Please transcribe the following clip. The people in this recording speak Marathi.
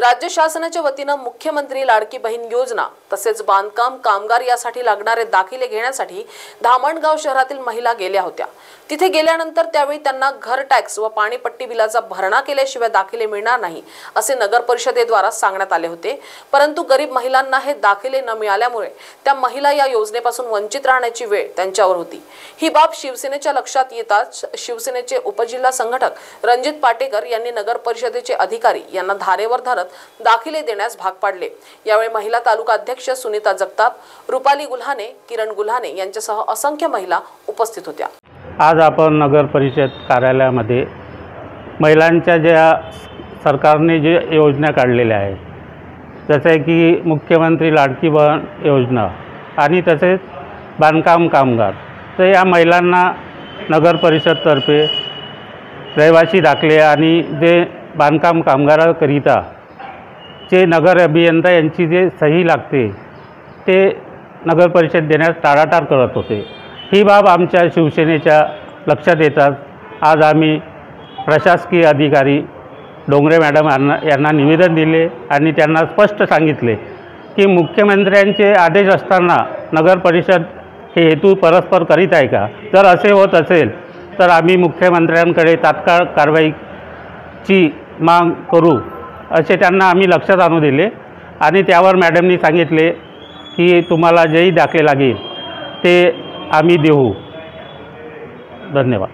राज्य शासनाच्या वतीनं मुख्यमंत्री लाडकी बहीण योजना तसेच बांधकाम कामगार यासाठी लागणारे दाखिले घेण्यासाठी धामणगाव शहरातील महिला गेल्या होत्या. तिथे गेल्यानंतर त्यावेळी त्यांना घर टॅक्स व पाणीपट्टी बिलाचा भरणा केल्याशिवाय दाखिले मिळणार नाही असे नगर परिषदेद्वारा सांगण्यात आले होते. परंतु गरीब महिलांना हे दाखिले न मिळाल्यामुळे त्या महिला या योजनेपासून वंचित राहण्याची वेळ त्यांच्यावर होती. ही बाब शिवसेनेच्या लक्षात येताच शिवसेनेचे उपजिल्हा संघटक रणजित पाटेकर यांनी नगर परिषदेचे अधिकारी यांना धारेवर धरत दाखिले देण्यास भाग पाडले. यावेळी महिला तालुका अध्यक्ष सुनीता जगताप रुपाली गुल्हाने किरण गुल्हाने यांच्यासह असंख्य महिला उपस्थित होत्या. आज आपण नगर परिषद कार्यालयामध्ये महिलांच्या ज्या सरकारने जे योजना काढलेल्या आहेत जसं की मुख्यमंत्री लाडकी बहन योजना आणि तसेच बांधकाम कामगार तर या महिलांना नगर परिषदतर्फे रहिवासी दाखले आणि जे बांधकाम कामगाराकरिता जे नगर अभियंता यांची जे सही लागते ते नगर परिषद देण्यास टाळाटाळ करत होते. ही बाब आमच्या शिवसेनेच्या लक्षात येतात आज आम्ही प्रशासकीय अधिकारी डोंगरे मॅडम यांना यांना निवेदन दिले आणि त्यांना स्पष्ट सांगितले की मुख्यमंत्र्यांचे आदेश असताना नगर परिषद हे हेतू परस्पर करीत आहे का? जर असे होत असेल तर आम्ही मुख्यमंत्र्यांकडे तात्काळ कारवाईची माग करू. असे त्यांना आम्ही लक्षात आणू दिले. आणि त्यावर मॅडमनी सांगितले की तुम्हाला जेही दाखले लागेल ते आम्ही देऊ. धन्यवाद.